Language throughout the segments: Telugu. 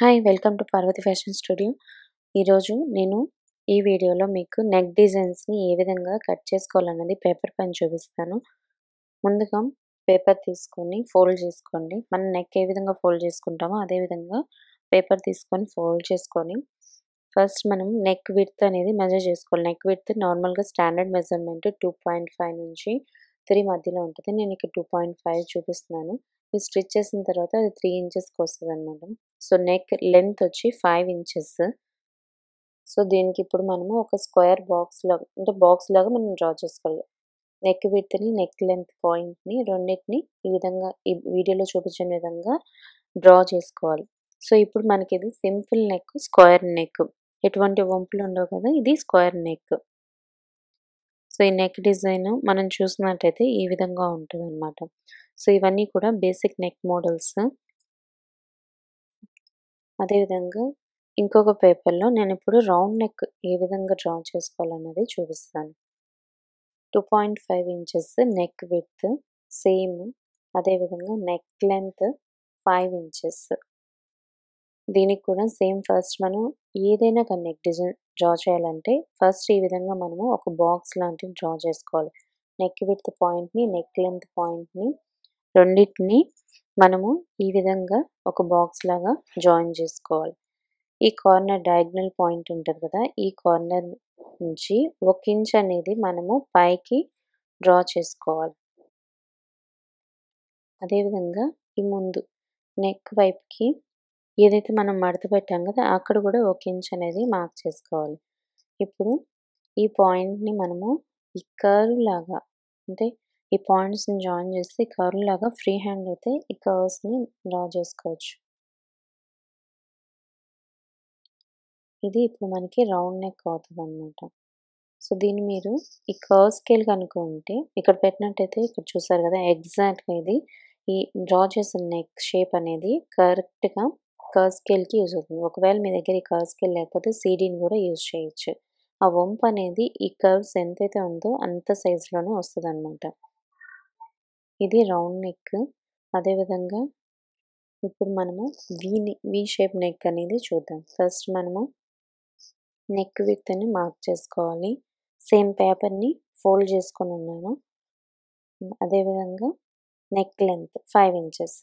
Hi welcome to Parvati fashion studio ఈరోజు నేను ఈ వీడియోలో మీకు నెక్ డిజైన్స్ని ఏ విధంగా కట్ చేసుకోవాలన్నది పేపర్ పైన చూపిస్తాను. ముందుగా పేపర్ తీసుకొని ఫోల్డ్ చేసుకోండి. మనం నెక్ ఏ విధంగా ఫోల్డ్ చేసుకుంటామో అదే విధంగా పేపర్ తీసుకొని ఫోల్డ్ చేసుకొని ఫస్ట్ మనం నెక్ విడ్త్ అనేది మెజర్ చేసుకోవాలి. నెక్ విడ్త్ నార్మల్గా standard measurement two point five నుంచి త్రీ మధ్యలో ఉంటుంది. నేను ఇక్కడ టూ పాయింట్ ఫైవ్ చూపిస్తున్నాను. ఇది స్టిచ్ చేసిన తర్వాత అది త్రీ ఇంచెస్కి వస్తుంది అనమాట సో నెక్ లెంత్ వచ్చి ఫైవ్ ఇంచెస్ సో దీనికి ఇప్పుడు మనము ఒక స్క్వేర్ బాక్స్ లాగా అంటే బాక్స్ లాగా మనం డ్రా చేసుకోవాలి. నెక్ విత్ని నెక్ లెంత్ పాయింట్ని రెండింటిని ఈ విధంగా ఈ వీడియోలో చూపించిన విధంగా డ్రా చేసుకోవాలి. సో ఇప్పుడు మనకి ఇది సింపుల్ నెక్ స్క్వేర్ నెక్ ఎటువంటి వంపులు ఉండవు కదా ఇది స్క్వేర్ నెక్ సో ఈ నెక్ డిజైన్ మనం చూసినట్టయితే ఈ విధంగా ఉంటుంది అనమాట సో ఇవన్నీ కూడా బేసిక్ నెక్ మోడల్స్ అదేవిధంగా ఇంకొక పేపర్లో నేను ఇప్పుడు రౌండ్ నెక్ ఏ విధంగా డ్రా చేసుకోవాలన్నది చూపిస్తాను. Two point five inches neck width same అదేవిధంగా నెక్ లెంత్ ఫైవ్ ఇంచెస్. దీనికి కూడా సేమ్ ఫస్ట్ మనం ఏదైనా కానీ నెక్ డిజైన్ డ్రా చేయాలంటే ఫస్ట్ ఈ విధంగా మనము ఒక బాక్స్ లాంటివి డ్రా చేసుకోవాలి. నెక్ విత్ పాయింట్ని నెక్ లెంత్ పాయింట్ని రెండింటిని మనము ఈ విధంగా ఒక బాక్స్ లాగా జాయిన్ చేసుకోవాలి. ఈ కార్నర్ డయాగ్నల్ పాయింట్ ఉంటుంది కదా ఈ కార్నర్ నుంచి ఒక ఇంచ్ అనేది మనము పైకి డ్రా చేసుకోవాలి. అదేవిధంగా ఈ ముందు నెక్ వైపుకి ఏదైతే మనం మడత పెట్టాం కదా అక్కడ కూడా ఒక ఇంచ్ అనేది మార్క్ చేసుకోవాలి. ఇప్పుడు ఈ పాయింట్ని మనము ఈ కర్వ్ లాగా అంటే ఈ పాయింట్స్ని జాయిన్ చేసి కర్వ్ లాగా ఫ్రీ హ్యాండ్ అయితే ఈ కర్వ్స్ని డ్రా చేసుకోవచ్చు. ఇది ఇప్పుడు మనకి రౌండ్ నెక్ అవుతుంది అనమాట సో దీన్ని మీరు ఈ కర్వ్ స్కేల్ కనుక్కుంటే ఇక్కడ పెట్టినట్టయితే ఇక్కడ చూసారు కదా ఎగ్జాక్ట్గా ఇది ఈ డ్రా చేసిన నెక్ షేప్ అనేది కరెక్ట్గా కర్వ్ స్కేల్కి యూజ్ అవుతుంది. ఒకవేళ మీ దగ్గర ఈ కర్వ్ స్కేల్ లేకపోతే సీడీని కూడా యూజ్ చేయొచ్చు. ఆ వంపు అనేది ఈ కర్వ్స్ ఎంతైతే ఉందో అంత సైజులోనే వస్తుంది అనమాట ఇది రౌండ్ నెక్. అదేవిధంగా ఇప్పుడు మనము వీ వీ షేప్ నెక్ అనేది చూద్దాం. ఫస్ట్ మనము నెక్ విత్ని మార్క్ చేసుకోవాలి. సేమ్ పేపర్ని ఫోల్డ్ చేసుకొని ఉన్నాను. అదేవిధంగా నెక్ లెంత్ ఫైవ్ ఇంచెస్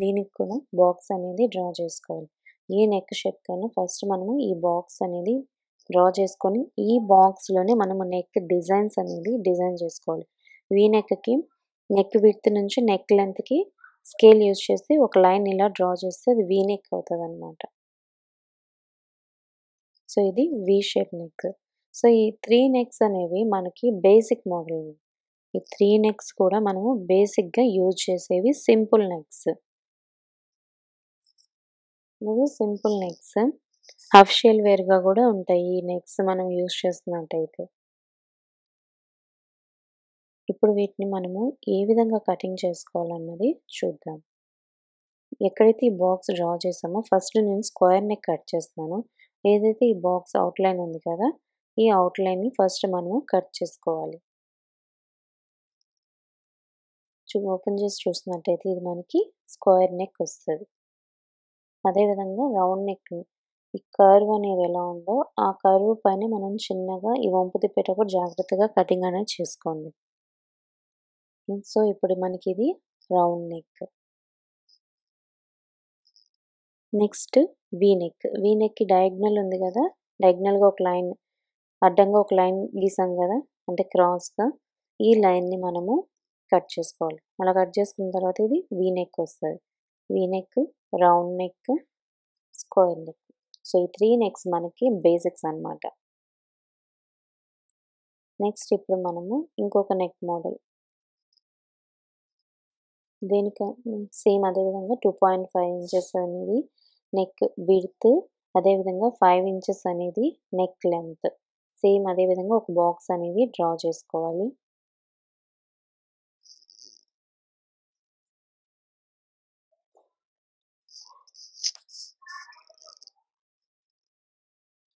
దీనికి కూడా బాక్స్ అనేది డ్రా చేసుకోవాలి. ఏ నెక్ షేప్ కైనా ఫస్ట్ మనము ఈ బాక్స్ అనేది డ్రా చేసుకొని ఈ బాక్స్లోనే మనము నెక్ డిజైన్స్ అనేది డిజైన్ చేసుకోవాలి. వీ నెక్కి నెక్ విడ్త్ నుంచి నెక్ లెంత్కి స్కేల్ యూజ్ చేసి ఒక లైన్ ఇలా డ్రా చేస్తే అది వీ నెక్ అవుతుంది అనమాట సో ఇది వీ షేప్ నెక్ సో ఈ త్రీ నెక్స్ అనేవి మనకి బేసిక్ మోడల్ ఈ త్రీ నెక్స్ కూడా మనము బేసిక్గా యూజ్ చేసేవి సింపుల్ నెక్స్ ఇవి సింపుల్ నెక్స్ అఫిషియల్ వేర్గా కూడా ఉంటాయి. ఈ నెక్స్ మనం యూజ్ చేస్తున్నట్టయితే. ఇప్పుడు వీటిని మనము ఏ విధంగా కటింగ్ చేసుకోవాలన్నది చూద్దాం. ఎక్కడైతే ఈ బాక్స్ డ్రా చేసామో ఫస్ట్ నేను స్క్వేర్ నెక్ కట్ చేస్తున్నాను. ఏదైతే ఈ బాక్స్ అవుట్లైన్ ఉంది కదా ఈ అవుట్లైన్ని ఫస్ట్ మనము కట్ చేసుకోవాలి. ఓపెన్ చేసి చూసినట్టయితే ఇది మనకి స్క్వేర్ నెక్ వస్తుంది. అదేవిధంగా రౌండ్ నెక్ ఈ కర్వ్ అనేది ఎలా ఉందో ఆ కర్వ్ పైన మనం చిన్నగా ఈ వంపు తిప్పేటప్పుడు జాగ్రత్తగా కటింగ్ అనేది చేసుకోండి. సో ఇప్పుడు మనకి ఇది round neck. Next V neck. V నెక్కి డయాగ్నల్ ఉంది కదా? డయాగ్నల్గా ఒక లైన్ అడ్డంగా ఒక లైన్ గీసాం కదా? అంటే క్రాస్గా ఈ లైన్ని మనము కట్ చేసుకోవాలి. అలా కట్ చేసుకున్న తర్వాత ఇది వీ నెక్ వస్తుంది. V neck round neck square neck. So ఈ త్రీ నెక్స్ మనకి బేసిక్స్ అనమాట నెక్స్ట్ ఇప్పుడు మనము ఇంకొక నెక్ మోడల్ దీనికి సేమ్ అదేవిధంగా టూ పాయింట్ ఫైవ్ ఇంచెస్ అనేది నెక్ విడ్త్ అదేవిధంగా ఫైవ్ ఇంచెస్ అనేది నెక్ లెంత్ సేమ్ అదేవిధంగా ఒక బాక్స్ అనేది డ్రా చేసుకోవాలి.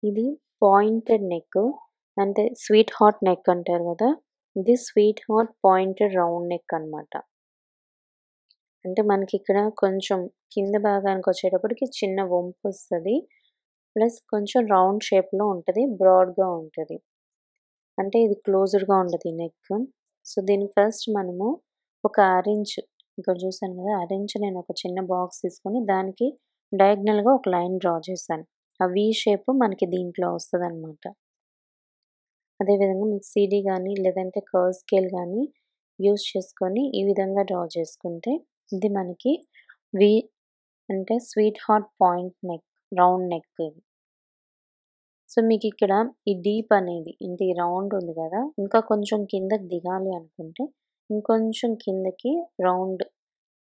ఇది పాయింటెడ్ నెక్ అంటే స్వీట్ హాట్ నెక్ అంటారు కదా? ఇది sweetheart pointed round neck అనమాట అంటే మనకి ఇక్కడ కొంచెం కింద భాగానికి వచ్చేటప్పటికి చిన్న వంపు వస్తుంది. ప్లస్ కొంచెం రౌండ్ షేప్లో ఉంటుంది బ్రాడ్గా ఉంటుంది. అంటే ఇది క్లోజ్డ్గా ఉంటుంది నెక్. సో దీని ఫస్ట్ మనము ఒక ఆరెంజ్ ఇక్కడ చూసాను కదా ఆరెంజ్ నేను ఒక చిన్న బాక్స్ తీసుకొని దానికి డయాగ్నల్గా ఒక లైన్ డ్రా చేశాను. ఆ వి షేప్ మనకి దీంట్లో వస్తుంది అనమాట అదేవిధంగా మీకు సీడీ కానీ లేదంటే కర్వ్ స్కేల్ కానీ యూస్ చేసుకొని ఈ విధంగా డ్రా చేసుకుంటే ఇది మనకి వి అంటే sweetheart point neck round neck so మీకు ఇక్కడ ఈ డీప్ అనేది ఇంత ఈ రౌండ్ ఉంది కదా ఇంకా కొంచెం కిందకి దిగాలి అనుకుంటే ఇంకొంచెం కిందకి రౌండ్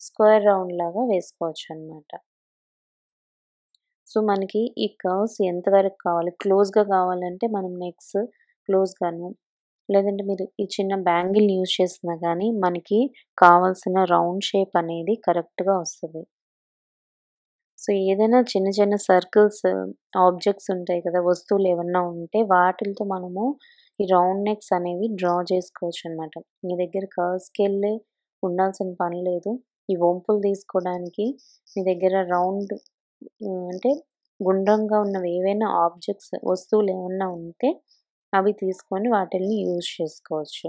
స్క్వేర్ రౌండ్ లాగా వేసుకోవచ్చు అనమాట సో మనకి ఈ కర్వ్స్ ఎంతవరకు కావాలి? క్లోజ్గా కావాలంటే మనం నెక్స్ క్లోజ్గాను లేదంటే మీరు ఈ చిన్న బ్యాంగిల్ యూజ్ చేసినా కానీ మనకి కావాల్సిన రౌండ్ షేప్ అనేది కరెక్ట్గా వస్తుంది. సో ఏదైనా చిన్న చిన్న సర్కిల్స్ ఆబ్జెక్ట్స్ ఉంటాయి కదా వస్తువులు ఏమన్నా ఉంటే వాటితో మనము ఈ రౌండ్ నెక్స్ అనేవి డ్రా చేసుకోవచ్చు అనమాట మీ దగ్గర కర్వ్స్కి వెళ్ళి ఉండాల్సిన పని లేదు. ఈ వంపులు తీసుకోవడానికి మీ దగ్గర రౌండ్ అంటే గుండ్రంగా ఉన్నవి ఏవైనా ఆబ్జెక్ట్స్ వస్తువులు ఏమన్నా ఉంటే అవి తీసుకొని వాటిని యూజ్ చేసుకోవచ్చు.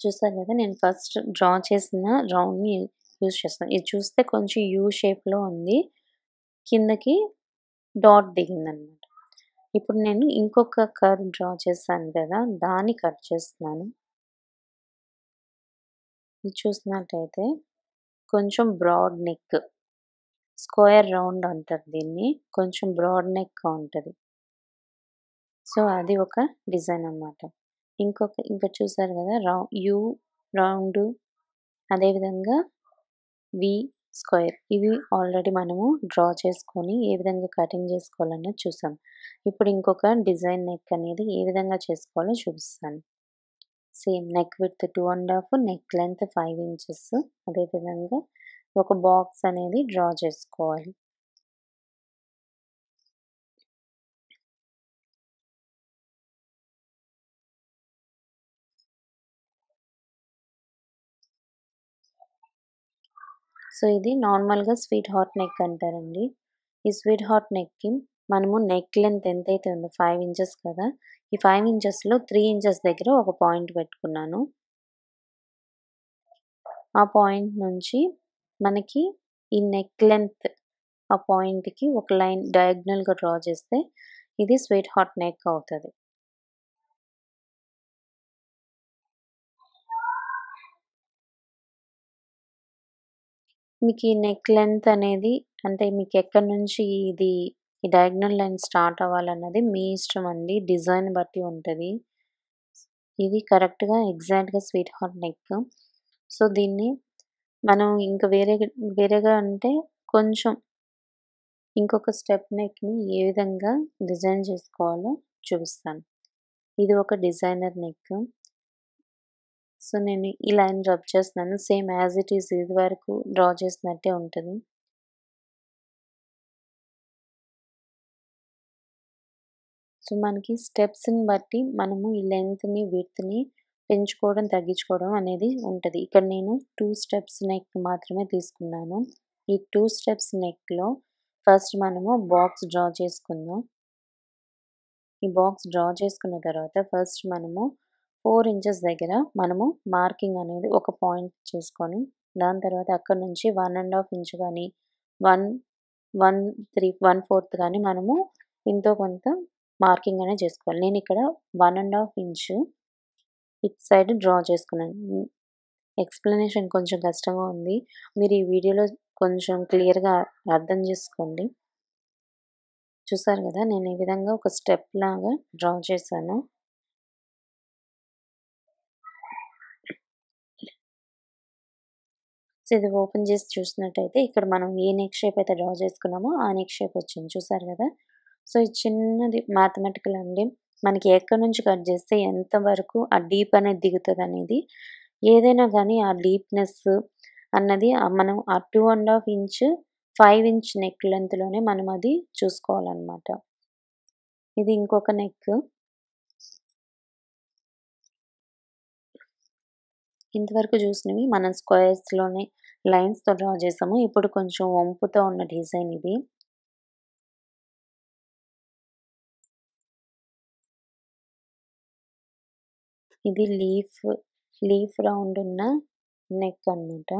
చూసారు కదా నేను ఫస్ట్ డ్రా చేసిన రౌండ్ని యూజ్ చేస్తాను ఇది చూస్తే కొంచెం యూ షేప్లో ఉంది. కిందకి డాట్ దిగిందనమాట. ఇప్పుడు నేను ఇంకొక కర్వ్ డ్రా చేశాను కదా దాన్ని కట్ చేస్తున్నాను. ఇది చూసినట్టయితే కొంచెం బ్రాడ్ నెక్. స్క్వేర్ రౌండ్ అంటారు దీన్ని. కొంచెం బ్రాడ్ నెక్ ఉంటుంది. సో అది ఒక డిజైన్ అనమాట ఇంకొక ఇంకా చూసారు కదా రౌ యూ రౌండ్ అదేవిధంగా వి స్క్వేర్. ఇవి ఆల్రెడీ మనము డ్రా చేసుకొని ఏ విధంగా కటింగ్ చేసుకోవాలన్నది చూసాం. ఇప్పుడు ఇంకొక డిజైన్ నెక్ అనేది ఏ విధంగా చేసుకోవాలో చూపిస్తాను. Same neck with two and half neck length five inches అదేవిధంగా ఒక బాక్స్ అనేది డ్రా చేసుకోవాలి. సో ఇది నార్మల్గా స్వీట్ హాట్ నెక్ అంటారండి. ఈ స్వీట్ హాట్ నెక్కి మనము నెక్ లెంత్ ఎంతైతే ఉందో ఫైవ్ ఇంచెస్ కదా ఈ ఫైవ్ ఇంచెస్లో త్రీ ఇంచెస్ దగ్గర ఒక పాయింట్ పెట్టుకున్నాను. ఆ పాయింట్ నుంచి మనకి ఈ నెక్ లెంత్ ఆ పాయింట్కి ఒక లైన్ డయాగ్నల్గా డ్రా చేస్తే ఇది స్వీట్ హాట్ నెక్ అవుతుంది. మీకు ఈ నెక్ లెంత్ అనేది అంటే మీకు ఎక్కడి నుంచి ఇది ఈ డయాగ్నల్ లైన్ స్టార్ట్ అవ్వాలన్నది మీ ఇష్టం అండి. డిజైన్ బట్టి ఉంటుంది. ఇది కరెక్ట్గా ఎగ్జాక్ట్గా స్వీట్ హార్ట్ నెక్ సో దీన్ని మనం ఇంకా వేరే వేరేగా అంటే కొంచెం ఇంకొక స్టెప్ నెక్ని ఏ విధంగా డిజైన్ చేసుకోవాలో చూపిస్తాను. ఇది ఒక డిజైనర్ నెక్. సో నేను ఈ లైన్ రబ్ చేస్తున్నాను. సేమ్ యాజ్ ఇట్ ఈస్ ఇది వరకు డ్రా చేసినట్టే ఉంటుంది. సో మనకి స్టెప్స్ని బట్టి మనము ఈ లెంత్ని విడ్త్ని పెంచుకోవడం తగ్గించుకోవడం అనేది ఉంటుంది. ఇక్కడ నేను టూ స్టెప్స్ నెక్ మాత్రమే తీసుకున్నాను. ఈ టూ స్టెప్స్ నెక్లో ఫస్ట్ మనము బాక్స్ డ్రా చేసుకుందాం. ఈ బాక్స్ డ్రా చేసుకున్న తర్వాత ఫస్ట్ మనము ఫోర్ ఇంచెస్ దగ్గర మనము మార్కింగ్ అనేది ఒక పాయింట్ చేసుకొని దాని తర్వాత అక్కడ నుంచి వన్ అండ్ హాఫ్ ఇంచ్ కానీ one one three one fourth కానీ మనము ఇంతో కొంత మార్కింగ్ అనేది చేసుకోవాలి. నేను ఇక్కడ one and half inch it side draw చేసుకున్నాను. ఎక్స్ప్లెనేషన్ కొంచెం కష్టంగా ఉంది. మీరు ఈ వీడియోలో కొంచెం క్లియర్గా అర్థం చేసుకోండి. చూసారు కదా నేను ఈ విధంగా ఒక స్టెప్ లాగా డ్రా చేశాను. సో ఇది ఓపెన్ చేసి చూసినట్టయితే ఇక్కడ మనం ఏ నెక్ షేప్ అయితే డ్రా చేసుకున్నామో ఆ నెక్ షేప్ వచ్చింది. చూసారు కదా? సో ఇది చిన్నది మ్యాథమెటికల్ అండి. మనకి ఎక్కడి నుంచి కట్ చేస్తే ఎంత వరకు ఆ డీప్ అనేది దిగుతుంది అనేది ఏదైనా కానీ ఆ డీప్నెస్ అన్నది మనం ఆ two and half inch five inch neck లెంత్లోనే మనం అది చూసుకోవాలన్నమాట ఇది ఇంకొక నెక్ ఇంతవరకు చూసినవి మనం స్క్వేర్స్లోనే లైన్స్‌తో డ్రా చేసాము. ఇప్పుడు కొంచెం వంపుతో ఉన్న డిజైన్ ఇది. ఇది లీఫ్, లీఫ్ రౌండ్ ఉన్న నెక్ అన్నమాట.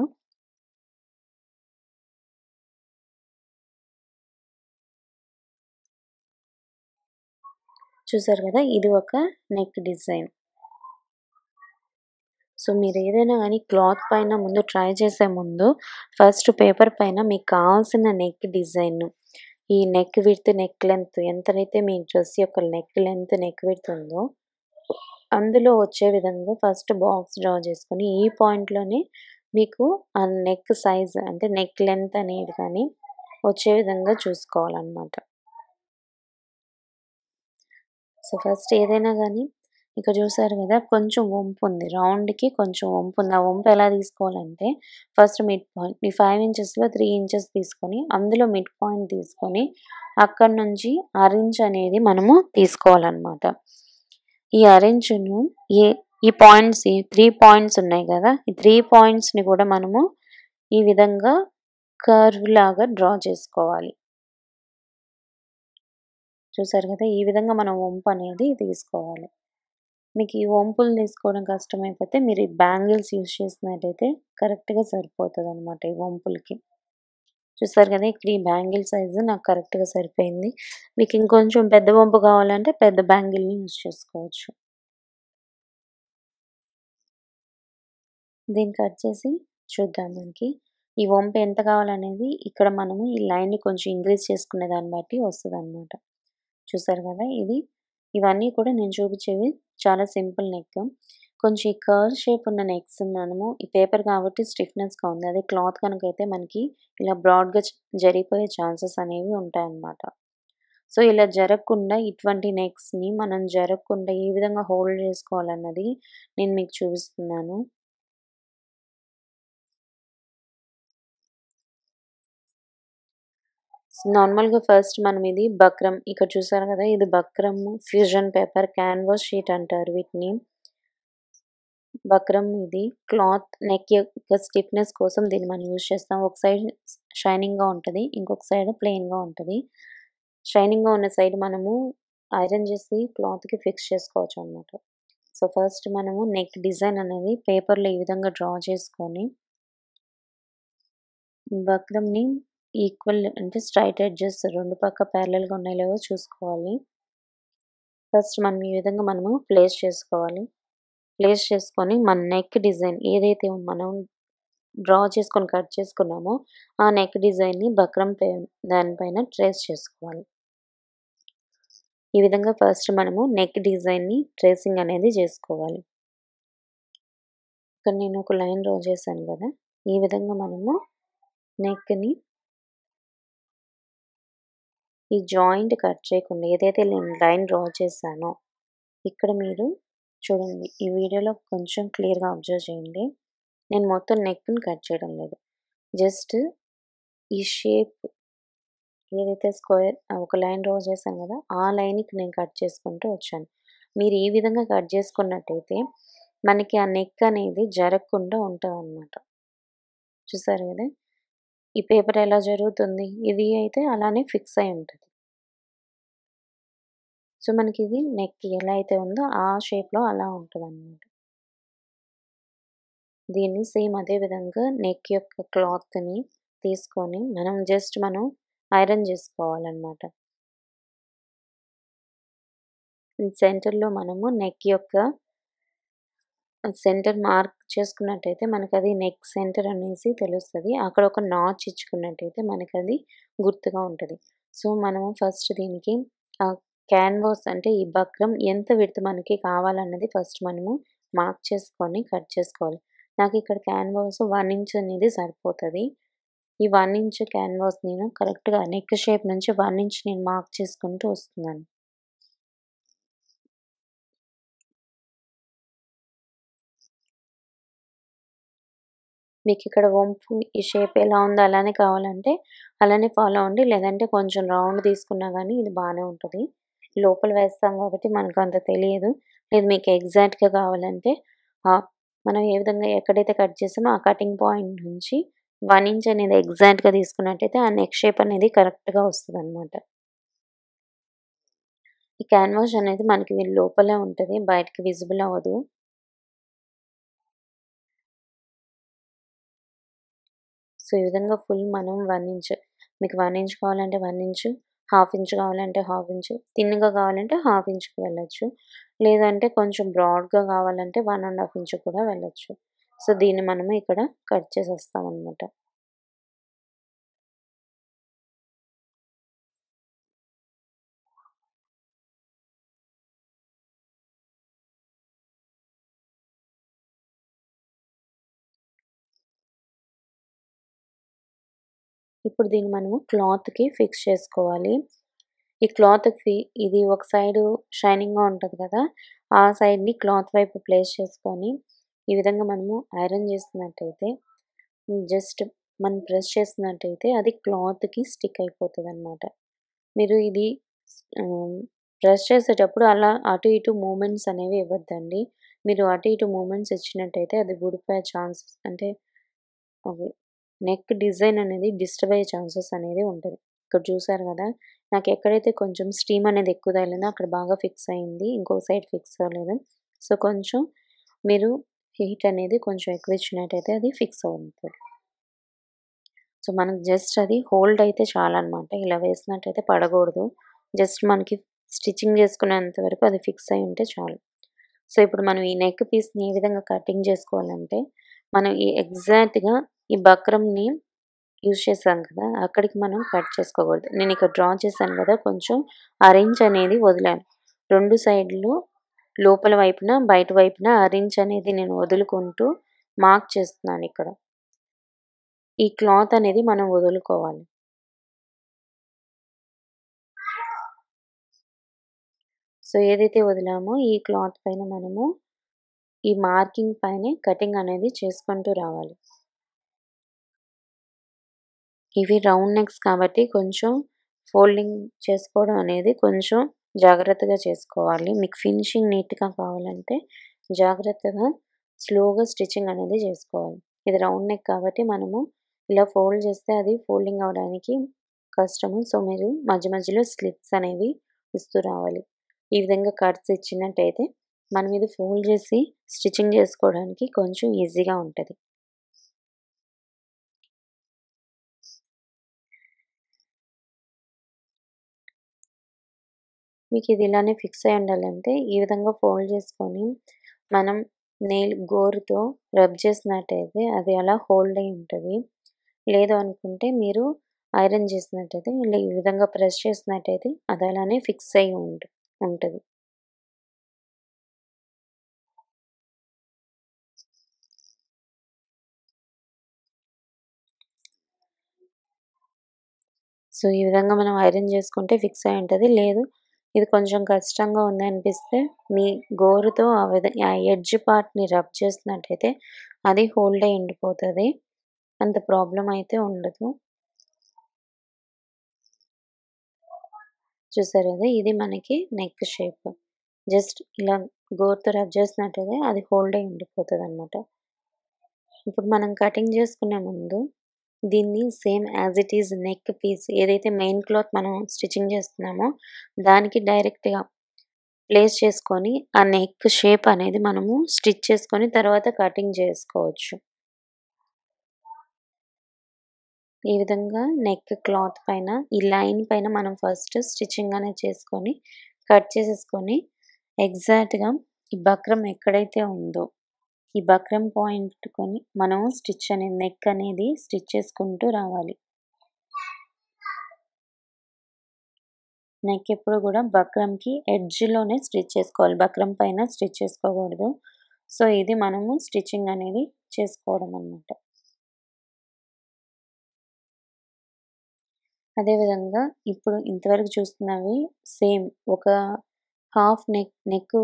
చూసారు కదా! ఇది ఒక నెక్ డిజైన్. సో, మీరు ఏదైనా కానీ క్లాత్ పైన ముందు ట్రై చేసే ముందు ఫస్ట్ పేపర్ పైన మీకు కావాల్సిన నెక్ డిజైన్, ఈ నెక్ విడ్త్, నెక్ లెంత్ ఎంతనైతే మీ డ్రెస్ యొక్క నెక్ లెంత్, నెక్ విడ్త్ ఉందో అందులో వచ్చే విధంగా ఫస్ట్ బాక్స్ డ్రా చేసుకొని ఈ పాయింట్‌లోనే మీకు ఆ నెక్ సైజ్ అంటే నెక్ లెంత్ అనేది కానీ వచ్చే విధంగా చూసుకోవాలన్నమాట. సో, ఫస్ట్ ఏదైనా కానీ ఇక్కడ చూసారు కదా! కొంచెం వంపు ఉంది. రౌండ్‌కి కొంచెం వంపు ఉంది. ఆ వంపు ఎలా తీసుకోవాలంటే ఫస్ట్ మిడ్ పాయింట్ ఈ ఫైవ్ ఇంచెస్‌లో త్రీ ఇంచెస్ తీసుకొని అందులో మిడ్ పాయింట్ తీసుకొని అక్కడి నుంచి అరించ్ అనేది మనము తీసుకోవాలన్నమాట. ఈ అరేంజ్ను ఈ ఈ పాయింట్స్ ఈ త్రీ పాయింట్స్ ఉన్నాయి కదా! ఈ త్రీ పాయింట్స్‌ని కూడా మనము ఈ విధంగా కర్వ్ లాగా డ్రా చేసుకోవాలి. చూసారు కదా! ఈ విధంగా మనం వంపు అనేది తీసుకోవాలి. మీకు ఈ వంపులు తీసుకోవడం కష్టమైపోతే మీరు ఈ బ్యాంగిల్స్ యూజ్ చేసినట్టయితే కరెక్ట్‌గా సరిపోతదన్నమాట ఈ వంపులకి. చూసారు కదా! ఇక్కడ ఈ బ్యాంగిల్ సైజు నాకు కరెక్ట్‌గా సరిపోయింది. మీకు ఇంకొంచెం పెద్ద వంపు కావాలంటే పెద్ద బ్యాంగిల్‌ని యూజ్ చేసుకోవచ్చు. దీన్ని కట్ చేసి చూద్దాం మనకి. ఈ వంపు ఎంత కావాలనేది ఇక్కడ మనము ఈ లైన్‌ని కొంచెం ఇంక్రీజ్ చేసుకునే దాన్ని బట్టి వస్తదన్నమాట. చూసారు కదా! ఇది ఇవన్నీ కూడా నేను చూపించేవి చాలా సింపుల్ నెక్. కొంచెం ఈ కర్వ్ షేప్ ఉన్న నెక్స్ మనము ఈ పేపర్ కాబట్టి స్టిఫ్‌నెస్‌గా ఉంది. అదే క్లాత్ కనుకైతే మనకి ఇలా బ్రాడ్‌గా జరిగిపోయే ఛాన్సెస్ అనేవి ఉంటాయన్నమాట. సో, ఇలా జరగకుండా ఇటువంటి నెక్స్‌ని మనం జరగకుండా ఏ విధంగా హోల్డ్ చేసుకోవాలన్నది నేను మీకు చూపిస్తున్నాను. నార్మల్‌గా ఫస్ట్ మనం ఇది బక్రమ్ ఇక్కడ చూసారు కదా! ఇది buckram fusion paper canvas sheet అంటారు వీటిని. బక్రమ్ ఇది క్లాత్ నెక్ యొక్క స్టిఫ్‌నెస్ కోసం దీన్ని మనం యూజ్ చేస్తాం. ఒక సైడ్ షైనింగ్‌గా ఉంటది. ఇంకొక సైడ్ ప్లెయిన్‌గా ఉంటది. షైనింగ్‌గా ఉన్న సైడ్ మనము ఐరన్ చేసి క్లాత్‌కి ఫిక్స్ చేసుకోవచ్చు అనమాట సో, ఫస్ట్ మనము నెక్ డిజైన్ అనేది పేపర్‌లో ఈ విధంగా డ్రా చేసుకొని వక్రంని ఈక్వల్ అంటే స్ట్రైట్ ఎడ్జెస్ రెండు పక్క ప్యారలల్గా ఉన్నాయో లేవో చూసుకోవాలి. ఫస్ట్ మనం ఈ విధంగా మనము ప్లేస్ చేసుకోవాలి. ప్లేస్ చేసుకొని మన నెక్ డిజైన్ ఏదైతే మనం డ్రా చేసుకొని కట్ చేసుకున్నామో ఆ నెక్ డిజైన్‌ని బక్రం పే దానిపైన ట్రేస్ చేసుకోవాలి. ఈ విధంగా ఫస్ట్ మనము నెక్ డిజైన్‌ని ట్రేసింగ్ అనేది చేసుకోవాలి. ఇక్కడ నేను ఒక లైన్ డ్రా చేశాను కదా! ఈ విధంగా మనము నెక్‌ని ఈ జాయింట్ కట్ చేయకుండా ఏదైతే నేను లైన్ డ్రా చేశానో ఇక్కడ మీరు చూడండి. ఈ వీడియోలో కొంచెం క్లియర్‌గా అబ్జర్వ్ చేయండి. నేను మొత్తం నెక్‌ని కట్ చేయడం లేదు. జస్ట్ ఈ షేప్ ఏదైతే స్క్వేర్ ఒక లైన్ డ్రా చేశాను కదా! ఆ లైన్‌కి నేను కట్ చేసుకుంటూ వచ్చాను. మీరు ఈ విధంగా కట్ చేసుకున్నట్టయితే మనకి ఆ నెక్ అనేది జరగకుండా ఉంటదన్నమాట. చూసారు కదా! ఈ పేపర్ ఎలా జరుగుతుంది? ఇది అయితే అలానే ఫిక్స్ అయి ఉంటుంది సో, మనకి ఇది నెక్ ఎలా అయితే ఉందో ఆ షేప్‌లో అలా ఉంటదన్నమాట. దీన్ని సేమ్ అదే విధంగా నెక్ యొక్క క్లాత్‌ని తీసుకొని మనం జస్ట్ మనం ఐరన్ చేసుకోవాలన్నమాట. సెంటర్‌లో మనము నెక్ యొక్క సెంటర్ మార్క్ చేసుకున్నట్టయితే మనకది నెక్ సెంటర్ అనేసి తెలుస్తుంది అక్కడ ఒక నాచ్ ఇచ్చుకున్నట్టయితే మనకది గుర్తుగా ఉంటది. సో, మనము ఫస్ట్ దీనికి క్యాన్వాస్ అంటే ఈ బక్రం ఎంత విడత మనకి కావాలన్నది ఫస్ట్ మనము మార్క్ చేసుకొని కట్ చేసుకోవాలి. నాకు ఇక్కడ క్యాన్వాస్ వన్ ఇంచ్ అనేది సరిపోతుంది ఈ వన్ ఇంచ్ క్యాన్వాస్ నేను కరెక్ట్‌గా నెక్ షేప్ నుంచి వన్ ఇంచ్ నేను మార్క్ చేసుకుంటూ వస్తున్నాను. మీకు ఇక్కడ వంపు ఈ షేప్ ఎలా ఉందో అలానే కావాలంటే అలానే ఫాలో అవ్వండి. లేదంటే కొంచెం రౌండ్ తీసుకున్నా కానీ ఇది బాగానే ఉంటుంది లోపల వేస్తాం కాబట్టి మనకు అంత తెలియదు. లేదు మీకు ఎగ్జాక్ట్‌గా కావాలంటే మనం ఏ విధంగా ఎక్కడైతే కట్ చేసామో ఆ కటింగ్ పాయింట్ నుంచి వన్ ఇంచ్ అనేది ఎగ్జాక్ట్గా తీసుకున్నట్టయితే ఆ నెక్ షేప్ అనేది కరెక్ట్గా వస్తుంది అనమాట ఈ క్యాన్వాస్ అనేది మనకి లోపలే ఉంటుంది బయటకి విజిబుల్ అవ్వదు సో ఈ విధంగా ఫుల్ మనం వన్ ఇంచ్ మీకు వన్ ఇంచ్ కావాలంటే వన్ ఇంచ్ హాఫ్ ఇంచ్ కావాలంటే హాఫ్ ఇంచ్ థిన్గా కావాలంటే హాఫ్ ఇంచ్కి వెళ్ళచ్చు. లేదంటే కొంచెం బ్రాడ్గా కావాలంటే వన్ అండ్ హాఫ్ ఇంచ్ కూడా వెళ్ళచ్చు. సో దీన్ని మనము ఇక్కడ కట్ చేసేస్తాం అనమాట ఇప్పుడు దీన్ని మనము క్లాత్కి ఫిక్స్ చేసుకోవాలి. ఈ క్లాత్కి ఇది ఒక సైడ్ షైనింగ్గా ఉంటుంది కదా ఆ సైడ్ని క్లాత్ వైపు ప్లేస్ చేసుకొని ఈ విధంగా మనము ఐరన్ చేసినట్టయితే జస్ట్ మనం ప్రెస్ చేసినట్టయితే అది క్లాత్కి స్టిక్ అయిపోతుంది అనమాట మీరు ఇది ప్రెస్ చేసేటప్పుడు అలా అటు ఇటు మూమెంట్స్ అనేవి ఇవ్వద్దండి. మీరు అటు ఇటు మూమెంట్స్ ఇచ్చినట్టయితే అది ఊడిపోయే ఛాన్సెస్ అంటే అవి నెక్ డిజైన్ అనేది డిస్టర్బ్ అయ్యే ఛాన్సెస్ అనేది ఉంటుంది. ఇక్కడ చూసారు కదా నాకు ఎక్కడైతే కొంచెం స్టీమ్ అనేది ఎక్కువ తగిలిందో అక్కడ బాగా ఫిక్స్ అయింది. ఇంకో సైడ్ ఫిక్స్ అవ్వలేదు. సో కొంచెం మీరు హీట్ అనేది కొంచెం ఎక్కువ ఇచ్చినట్టయితే అది ఫిక్స్ అవుతుంది. సో మనకు జస్ట్ అది హోల్డ్ అయితే చాలన్నమాట ఇలా వేసినట్టయితే పడకూడదు. జస్ట్ మనకి స్టిచ్చింగ్ చేసుకునేంత వరకు అది ఫిక్స్ అయి ఉంటే చాలు. సో ఇప్పుడు మనం ఈ నెక్ పీస్ని ఏ విధంగా కటింగ్ చేసుకోవాలంటే మనం ఈ ఎగ్జాక్ట్గా ఈ బక్రంని యూజ్ చేసాం కదా అక్కడికి మనం కట్ చేసుకోకూడదు. నేను ఇక్కడ డ్రా చేశాను కదా కొంచెం అరేంజ్ అనేది వదిలాను. రెండు సైడ్లు లోపల వైపున బయట వైపున అరేంజ్ అనేది నేను వదులుకుంటూ మార్క్ చేస్తున్నాను ఇక్కడ. ఈ క్లాత్ అనేది మనం వదులుకోవాలి. సో ఏదైతే వదిలామో ఈ క్లాత్ పైన మనము ఈ మార్కింగ్ పైన కటింగ్ అనేది చేసుకుంటూ రావాలి. ఇవి రౌండ్ నెక్స్ కాబట్టి కొంచెం ఫోల్డింగ్ చేసుకోవడం అనేది కొంచెం జాగ్రత్తగా చేసుకోవాలి. మీకు ఫినిషింగ్ నీట్గా కావాలంటే జాగ్రత్తగా స్లోగా స్టిచ్చింగ్ అనేది చేసుకోవాలి. ఇది రౌండ్ నెక్ కాబట్టి మనము ఇలా ఫోల్డ్ చేస్తే అది ఫోల్డింగ్ అవడానికి కష్టము. సో మీరు మధ్య మధ్యలో స్లిప్స్ అనేవి ఇస్తూ రావాలి. ఈ విధంగా కట్స్ ఇచ్చినట్టయితే మనం ఇది ఫోల్డ్ చేసి స్టిచ్చింగ్ చేసుకోవడానికి కొంచెం ఈజీగా ఉంటుంది. మీకు ఇది ఇలానే ఫిక్స్ అయి ఉండాలంటే ఈ విధంగా ఫోల్డ్ చేసుకొని మనం నెయిల్ గోరుతో రబ్ చేసినట్టయితే అది అలా హోల్డ్ అయి ఉంటుంది. లేదు అనుకుంటే మీరు ఐరన్ చేసినట్టయితే ఈ విధంగా ప్రెస్ చేసినట్టయితే అది అలానే ఫిక్స్ అయి ఉంటు ఉంటుంది. సో ఈ విధంగా మనం ఐరన్ చేసుకుంటే ఫిక్స్ అయి ఉంటుంది. లేదు ఇది కొంచెం కష్టంగా ఉంది అనిపిస్తే మీ గోరుతో ఆ విధంగా ఆ ఎడ్జ్ పార్ట్ని రబ్ చేసినట్టయితే అది హోల్డ్ అయి ఉండిపోతుంది. అంత ప్రాబ్లం అయితే ఉండదు. చూసారు కదా ఇది మనకి నెక్ షేప్ జస్ట్ ఇలా గోరుతో రబ్ చేసినట్టయితే అది హోల్డ్ అయి ఉండిపోతుంది ఇప్పుడు మనం కటింగ్ చేసుకునే ముందు దీన్ని same as it is neck piece ఏదైతే మెయిన్ క్లాత్ మనం స్టిచ్చింగ్ చేస్తున్నామో దానికి డైరెక్ట్గా ప్లేస్ చేసుకొని ఆ నెక్ షేప్ అనేది మనము స్టిచ్ చేసుకొని తర్వాత కటింగ్ చేసుకోవచ్చు. ఈ విధంగా నెక్ క్లాత్ పైన ఈ లైన్ పైన మనం ఫస్ట్ స్టిచ్చింగ్ అనేది చేసుకొని కట్ చేసేసుకొని ఎగ్జాక్ట్గా ఈ బక్రం ఎక్కడైతే ఉందో ఈ బక్రం పాయింట్ కొని మనం స్టిచ్ అనేది నెక్ అనేది స్టిచ్ చేసుకుంటూ రావాలి. నెక్ ఎప్పుడు కూడా బక్రంకి ఎడ్జ్లోనే స్టిచ్ చేసుకోవాలి. బక్రం పైన స్టిచ్ చేసుకోకూడదు. సో ఇది మనము స్టిచ్చింగ్ అనేది చేసుకోవడం అన్నమాట. అదేవిధంగా ఇప్పుడు ఇంతవరకు చూస్తున్నవి సేమ్. ఒక half neck neck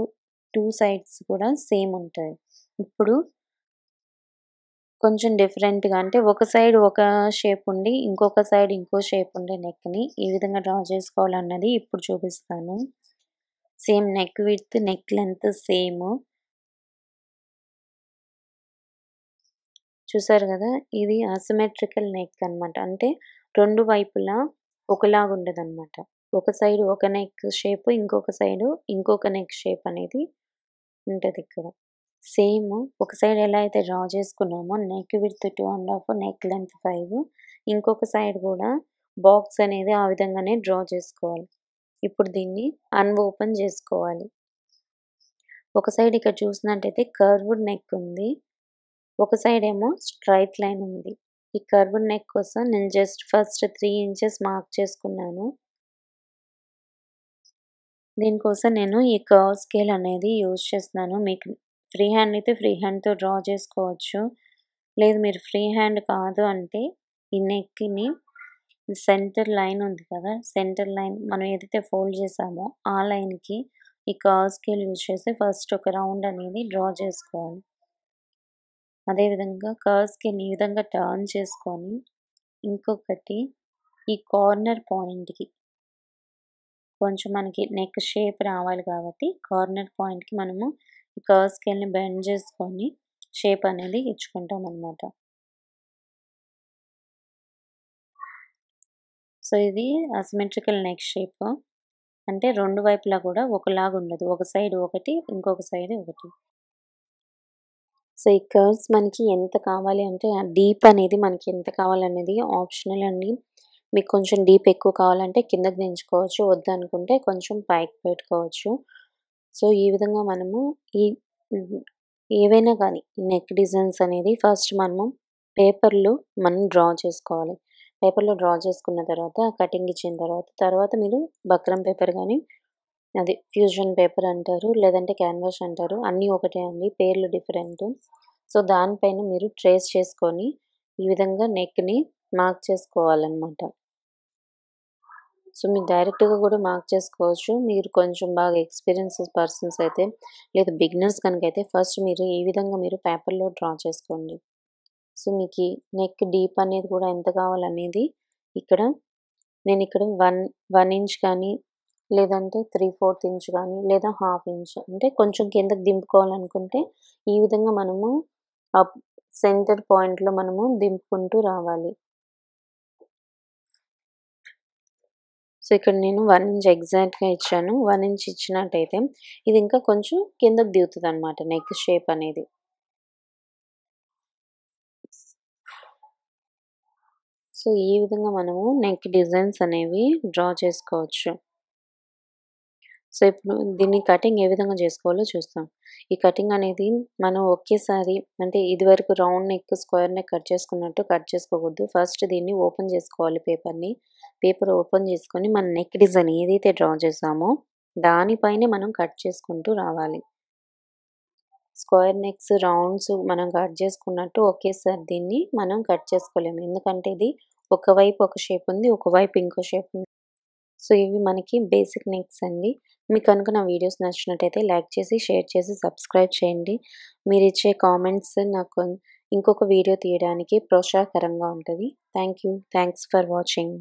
two sides కూడా సేమ్ ఉంటుంది ఇప్పుడు కొంచెం డిఫరెంట్గా అంటే ఒక సైడ్ ఒక షేప్ ఉండి ఇంకొక సైడ్ ఇంకో షేప్ ఉండే నెక్ని ఈ విధంగా డ్రా చేసుకోవాలన్నది ఇప్పుడు చూపిస్తాను. Same neck with neck length same. చూసారు కదా? ఇది అసిమెట్రికల్ నెక్ అనమాట అంటే రెండు వైపులా ఒకలాగా ఉండదు అనమాట ఒక సైడ్ ఒక నెక్ షేప్ ఇంకొక సైడ్ ఇంకొక నెక్ షేప్ అనేది ఉంటుంది ఇక్కడ. సేమ్. ఒక సైడ్ ఎలా అయితే డ్రా చేసుకున్నామో neck with two and half neck length five. ఇంకొక సైడ్ కూడా బాక్స్ అనేది ఆ విధంగానే డ్రా చేసుకోవాలి. ఇప్పుడు దీన్ని అన్ఓపెన్ చేసుకోవాలి. ఒక సైడ్ ఇక్కడ చూసినట్టయితే కర్వ్డ్ నెక్ ఉంది. ఒక సైడ్ ఏమో స్ట్రైట్ లైన్ ఉంది. ఈ కర్వ్డ్ నెక్ కోసం నేను just first three inches mark చేసుకున్నాను. దీనికోసం నేను ఈ కర్వ్ స్కేల్ అనేది యూజ్ చేస్తున్నాను. మీకు ఫ్రీ హ్యాండ్ అయితే ఫ్రీ హ్యాండ్తో డ్రా చేసుకోవచ్చు. లేదు మీరు ఫ్రీ హ్యాండ్ కాదు అంటే ఈ నెక్ని సెంటర్ లైన్ ఉంది కదా సెంటర్ లైన్ మనం ఏదైతే ఫోల్డ్ చేసామో ఆ లైన్కి ఈ కర్వ్ స్కేల్ యూజ్ చేసి ఫస్ట్ ఒక రౌండ్ అనేది డ్రా చేసుకోవాలి. అదేవిధంగా కర్వ్ స్కేల్ ఈ విధంగా టర్న్ చేసుకొని ఇంకొకటి ఈ కార్నర్ పాయింట్కి కొంచెం మనకి నెక్ షేప్ రావాలి కాబట్టి కార్నర్ పాయింట్కి మనము కర్వ్ స్కేల్ని బెండ్ చేసుకొని షేప్ అనేది ఇచ్చుకుంటాం అనమాట సో ఇది అసిమెట్రికల్ నెక్ షేప్. అంటే రెండు వైపులా కూడా ఒకలాగా ఉండదు. ఒక సైడ్ ఒకటి ఇంకొక సైడ్ ఒకటి. సో ఈ కర్వ్స్ మనకి ఎంత కావాలి అంటే డీప్ అనేది మనకి ఎంత కావాలనేది ఆప్షనల్ అండి. మీకు కొంచెం డీప్ ఎక్కువ కావాలంటే కిందకి దించుకోవచ్చు. వద్దనుకుంటే కొంచెం పైకి పెట్టుకోవచ్చు. సో ఈ విధంగా మనము ఈ ఏవైనా కానీ నెక్ డిజైన్స్ అనేది ఫస్ట్ మనము పేపర్లో మనం డ్రా చేసుకోవాలి. పేపర్లో డ్రా చేసుకున్న తర్వాత కటింగ్ ఇచ్చిన తర్వాత తర్వాత మీరు బక్రం పేపర్ కానీ అది ఫ్యూజన్ పేపర్ అంటారు లేదంటే క్యాన్వాస్ అంటారు అన్నీ ఒకటే అండి పేర్లు డిఫరెంట్. సో దానిపైన మీరు ట్రేస్ చేసుకొని ఈ విధంగా నెక్ని మార్క్ చేసుకోవాలన్నమాట. సో మీరు డైరెక్ట్గా కూడా మార్క్ చేసుకోవచ్చు. మీరు కొంచెం బాగా ఎక్స్పీరియన్స్ పర్సన్స్ అయితే లేదా బిగినర్స్ కనుక అయితే ఫస్ట్ మీరు ఈ విధంగా మీరు పేపర్లో డ్రా చేసుకోండి. సో మీకు నెక్ డీప్ అనేది కూడా ఎంత కావాలనేది ఇక్కడ నేను ఇక్కడ వన్ వన్ ఇంచ్ కానీ లేదంటే త్రీ ఫోర్త్ ఇంచ్ కానీ లేదా హాఫ్ ఇంచ్ అంటే కొంచెం కిందకి దింపుకోవాలనుకుంటే ఈ విధంగా మనము సెంటర్ పాయింట్లో మనము దింపుకుంటూ రావాలి. సో ఇక్కడ నేను వన్ ఇంచ్ ఎగ్జాక్ట్గా ఇచ్చాను. వన్ ఇంచ్ ఇచ్చినట్టయితే ఇది ఇంకా కొంచెం కిందకు దిగుతుంది అనమాట నెక్ షేప్ అనేది. సో ఈ విధంగా మనము నెక్ డిజైన్స్ అనేవి డ్రా చేసుకోవచ్చు. సో ఇప్పుడు దీన్ని కటింగ్ ఏ విధంగా చేసుకోవాలో చూస్తాం. ఈ కటింగ్ అనేది మనం ఒకేసారి అంటే ఇదివరకు round neck square neck cut చేసుకున్నట్టు కట్ చేసుకోకూడదు. ఫస్ట్ దీన్ని ఓపెన్ చేసుకోవాలి పేపర్ని. పేపర్ ఓపెన్ చేసుకొని మన నెక్ డిజైన్ ఏదైతే డ్రా చేసామో దానిపైనే మనం కట్ చేసుకుంటూ రావాలి. స్క్వేర్ నెక్స్ రౌండ్స్ మనం కట్ చేసుకున్నట్టు ఒకేసారి దీన్ని మనం కట్ చేసుకోలేము. ఎందుకంటే ఇది ఒకవైపు ఒక షేప్ ఉంది ఒకవైపు ఇంకో షేప్ ఉంది. సో ఇవి మనకి బేసిక్ నెక్స్ అండి. మీకు కనుక నా వీడియోస్ నచ్చినట్టయితే లైక్ చేసి షేర్ చేసి సబ్స్క్రైబ్ చేయండి. మీరు ఇచ్చే కామెంట్స్ నాకు ఇంకొక వీడియో తీయడానికి ప్రోత్సాహకరంగా ఉంటుంది. Thank you thanks for watching.